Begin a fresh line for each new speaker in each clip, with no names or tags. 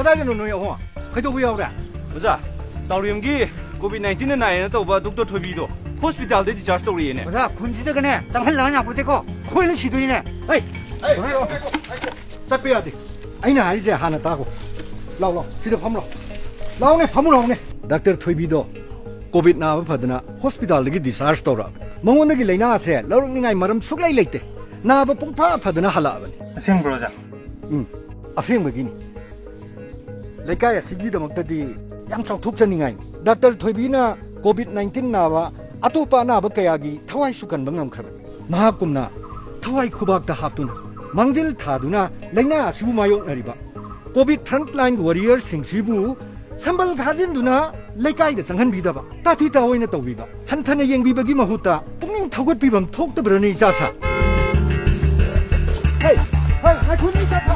ꯀꯗꯥꯏꯗꯅꯣ ꯅꯣꯏ ꯑꯍꯨꯝ ꯀꯩꯗꯧꯕ ꯌꯥꯎꯔꯦ
ꯑꯣꯖꯥ ꯇꯥꯎꯔꯦꯝꯒꯤ ꯀꯣꯚꯤꯗ ꯅꯥꯏꯟꯇꯤꯟꯅ ꯅꯥꯏꯌꯦꯅ ꯇꯧꯕ ꯗꯣꯛꯇꯔ ꯊꯣꯏꯕꯤꯗꯣ ꯍꯣꯁꯄꯤꯇꯥꯜꯗ ꯗꯤꯆꯥꯔꯖ ꯇꯧꯔꯛꯑꯦꯅꯦ
ꯑꯣꯖꯥ ꯈꯨꯟꯁꯤꯗꯒꯅꯦ ꯆꯪꯍꯜꯂꯒ ꯌꯥꯄꯣꯠꯇꯦꯀꯣ ꯑꯩꯈꯣꯏꯅ ꯁꯤꯗꯣꯏꯅꯦ ꯍꯩ ꯆꯠꯄ ꯌꯥꯗꯦ ꯑꯩꯅ ꯍꯥꯏꯔꯤꯁꯦ ꯍꯥꯟꯅ ꯇꯥꯈꯣ ꯂꯥꯎ ꯂꯥꯎ ꯁꯤꯗ ꯐꯝ ꯂꯥꯎ ꯂꯥꯎꯅꯦ ꯐꯝꯃꯨ ꯂꯥꯎꯅꯦ ꯗꯥꯛꯇꯔ ꯊꯣꯏꯕꯤꯗꯣ ꯀꯣꯚꯤꯗ ꯅꯥꯕ ꯐꯗꯅ ꯍꯣꯁꯄꯤꯇꯥꯜꯗꯒꯤ ꯗꯤꯆꯥꯔꯖ ꯇꯧꯔꯛꯑꯕꯅꯤ ꯃꯉꯣꯟꯗꯒꯤ ꯂꯥꯏꯅꯥ ꯑꯁꯦ ꯂꯧꯔꯛꯅꯤꯡꯉꯥꯏ ꯃꯔꯝ ꯁꯨꯛꯂꯩ ꯂꯩꯇꯦ ꯅꯥꯕ ꯄꯨꯡꯐꯥ ꯐꯗꯅ ꯍꯜꯂꯛꯑꯕꯅꯤ
ꯑꯁꯦꯡꯕ꯭ꯔꯣ ꯑꯣꯖꯥ
ꯎꯝ ꯑꯁꯦꯡꯕꯒꯤꯅꯤ ꯂꯩꯀꯥꯏ ꯑꯁꯤꯒꯤꯗꯃꯛꯇꯗꯤ ꯌꯥꯝ ꯆꯥꯎꯊꯣꯛꯆꯅꯤꯡꯉꯥꯏꯅꯤ ꯗꯥꯛꯇꯔ ꯊꯣꯏꯕꯤꯅ ꯀꯣꯚꯤꯗ ꯅꯥꯏꯟꯇꯤꯟ ꯅꯥꯕ ꯑꯇꯣꯞꯄ ꯑꯅꯥꯕ ꯀꯌꯥꯒꯤ ꯊꯋꯥꯏꯁꯨ ꯀꯟꯕ ꯉꯝꯈ꯭ꯔꯕꯅꯤ ꯃꯍꯥꯛꯀꯨꯝꯅ ꯊꯋꯥꯏ ꯈꯨꯕꯥꯛꯇ ꯍꯥꯞꯇꯨꯅ ꯃꯥꯡꯖꯤꯜ ꯊꯥꯗꯨꯅ ꯂꯩꯅꯥ ꯑꯁꯤꯕꯨ ꯃꯥꯌꯣꯛꯅꯔꯤꯕ ꯀꯣꯚꯤꯗ ꯐ꯭ꯔꯟꯠꯂꯥꯏꯟ ꯋꯥꯔꯤꯌꯔꯁꯤꯡꯁꯤꯕꯨ ꯁꯝꯕꯜ ꯈꯥꯖꯤꯟꯗꯨꯅ ꯂꯩꯀꯥꯏꯗ ꯆꯪꯍꯟꯕꯤꯗꯕ ꯇꯥꯊꯤ ꯇꯥꯑꯣꯏꯅ ꯇꯧꯕꯤꯕ ꯍꯟꯊꯅ ꯌꯦꯡꯕꯤꯕꯒꯤ ꯃꯍꯨꯠꯇ ꯄꯨꯛꯅꯤꯡ ꯊꯧꯒꯠꯄꯤꯕꯝ ꯊꯣꯛꯇꯕ꯭ꯔꯅꯦ ꯏꯆꯥꯁꯥ ꯍꯦ ꯍꯦ ꯉꯥꯏꯈꯣꯅꯦ ꯏꯆꯥꯁꯥ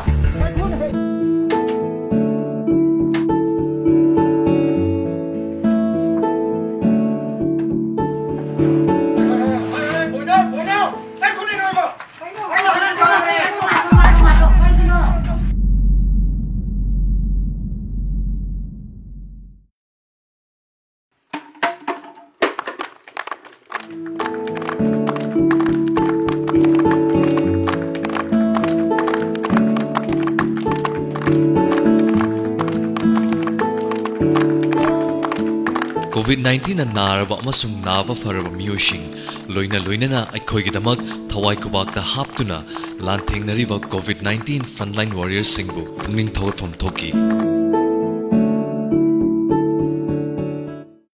COVID-19 na
naraba amasung nawa faraba miyosing loina loina na akoy gidamak thawai kubak ta haptuna lanthing nariwa COVID-19 frontline warriors singbu ming thor from Tokyo.